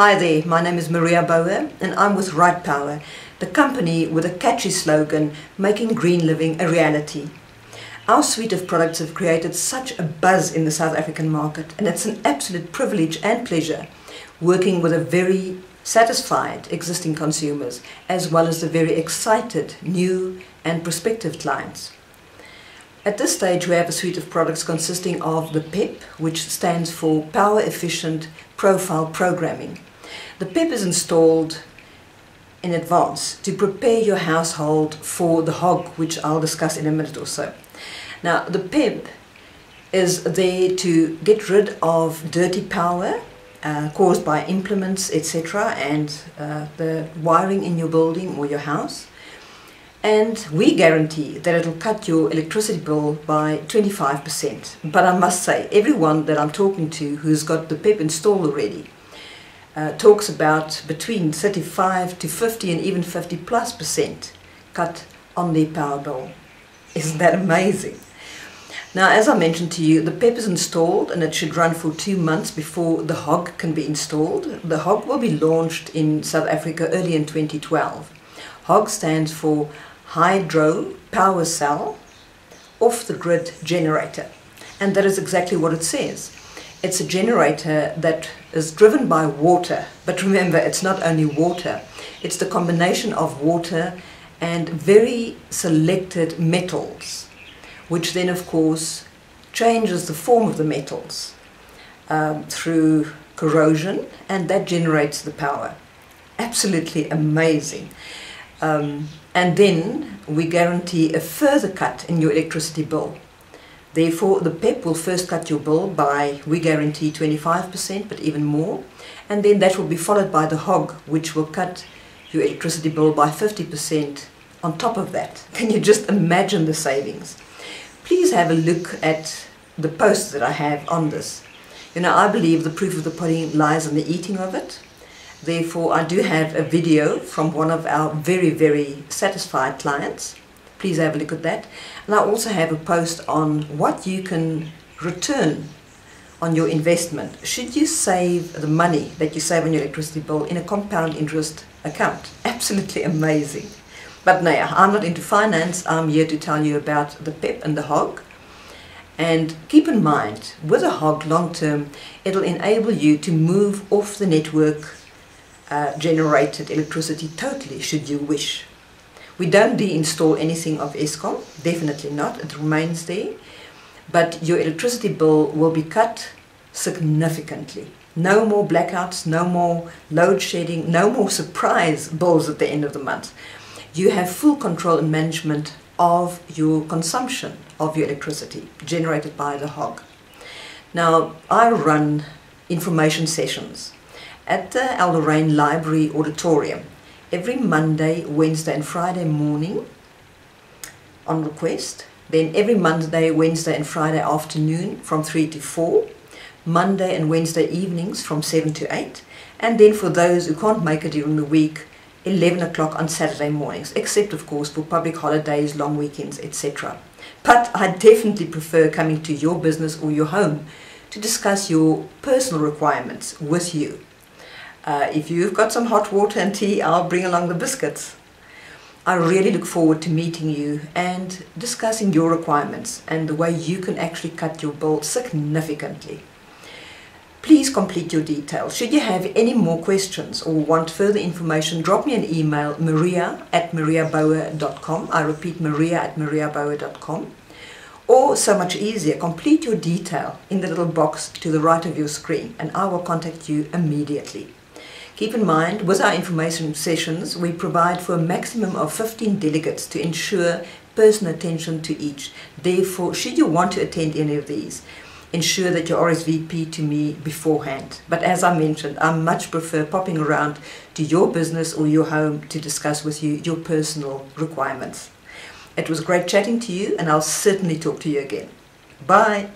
Hi there, my name is Maria Bouwer and I'm with RitePower, the company with a catchy slogan, making green living a reality. Our suite of products have created such a buzz in the South African market and it's an absolute privilege and pleasure working with a very satisfied existing consumers as well as the very excited new and prospective clients. At this stage, we have a suite of products consisting of the PEPP, which stands for Power Efficient Profile Programming. The PEPP is installed in advance to prepare your household for the HOGG, which I'll discuss in a minute or so. Now, the PEPP is there to get rid of dirty power uh, caused by implements, etc., and uh, the wiring in your building or your house. And we guarantee that it'll cut your electricity bill by 25%. But I must say, everyone that I'm talking to who's got the PEPP installed already uh, talks about between 35 to 50 and even 50 plus percent cut on the power bill. Isn't that amazing? Now, as I mentioned to you, the PEPP is installed and it should run for two months before the HOGG can be installed. The HOGG will be launched in South Africa early in 2012. HOGG stands for hydro power cell off the grid generator. And that is exactly what it says. It's a generator that is driven by water, but remember, it's not only water, it's the combination of water and very selected metals, which then, of course, changes the form of the metals um, through corrosion, and that generates the power. Absolutely amazing. Um, and then we guarantee a further cut in your electricity bill. Therefore, the PEPP will first cut your bill by, we guarantee 25%, but even more. And then that will be followed by the HOGG, which will cut your electricity bill by 50% on top of that. Can you just imagine the savings? Please have a look at the posts that I have on this. You know, I believe the proof of the pudding lies in the eating of it. Therefore, I do have a video from one of our very, very satisfied clients. Please have a look at that. And I also have a post on what you can return on your investment should you save the money that you save on your electricity bill in a compound interest account. Absolutely amazing. But no, I'm not into finance. I'm here to tell you about the PEPP and the HOGG. And keep in mind, with a HOGG long term, it'll enable you to move off the network uh, generated electricity totally should you wish. We don't deinstall anything of Eskom, definitely not, it remains there. But your electricity bill will be cut significantly. No more blackouts, no more load shedding, no more surprise bills at the end of the month. You have full control and management of your consumption of your electricity generated by the HOGG. Now, I run information sessions at the El Library Auditorium every Monday, Wednesday and Friday morning on request. Then every Monday, Wednesday and Friday afternoon from 3 to 4. Monday and Wednesday evenings from 7 to 8. And then for those who can't make it during the week, 11 o'clock on Saturday mornings, except of course for public holidays, long weekends, etc. But I definitely prefer coming to your business or your home to discuss your personal requirements with you. Uh, if you've got some hot water and tea, I'll bring along the biscuits. I really look forward to meeting you and discussing your requirements and the way you can actually cut your bill significantly. Please complete your details. Should you have any more questions or want further information, drop me an email, maria at mariabouwer.com. I repeat, maria at mariabouwer.com. Or so much easier, complete your detail in the little box to the right of your screen and I will contact you immediately. Keep in mind, with our information sessions, we provide for a maximum of 15 delegates to ensure personal attention to each. Therefore, should you want to attend any of these, ensure that you RSVP to me beforehand. But as I mentioned, I much prefer popping around to your business or your home to discuss with you your personal requirements. It was great chatting to you and I'll certainly talk to you again. Bye.